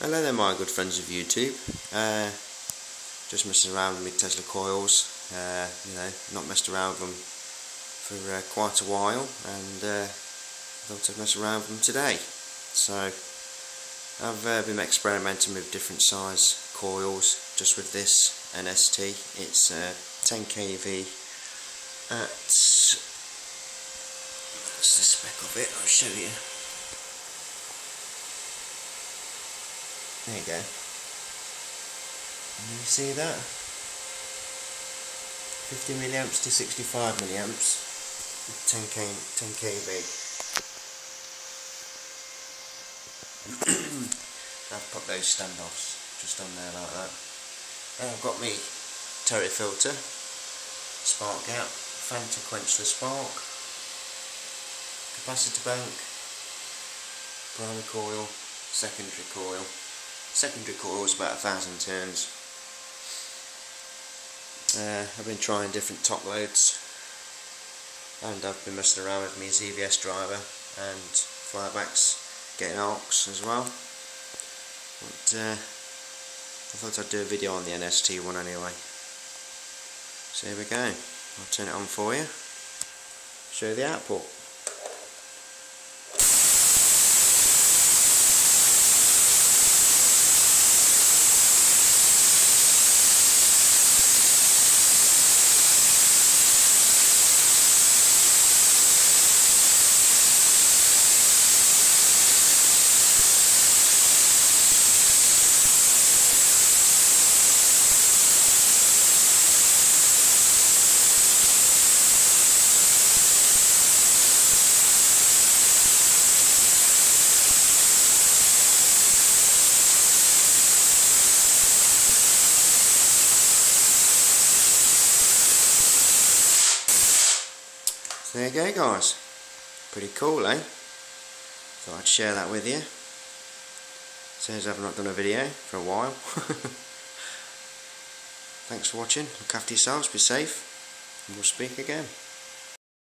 Hello there my good friends of YouTube. Uh, just messing around with my Tesla coils. Uh, you know, not messed around with them for uh, quite a while and uh, thought I'd mess around with them today. So I've uh, been experimenting with different size coils just with this NST. It's uh, 10 kV at that's the spec of it, I'll show you. There you go. You see that? 50 milliamps to 65 milliamps. 10 k 10 kV. I've put those standoffs just on there like that. And I've got me Terry filter, spark gap, fan to quench the spark, capacitor bank, primary coil, secondary coil. Secondary coil is about a thousand turns. Uh, I've been trying different top loads and I've been messing around with my ZVS driver and flybacks getting arcs as well. But uh, I thought I'd do a video on the NST one anyway. So here we go. I'll turn it on for you. Show you the output. There you go guys. Pretty cool eh? Thought I'd share that with you. Says I've not done a video for a while. Thanks for watching. Look after yourselves, be safe, and we'll speak again.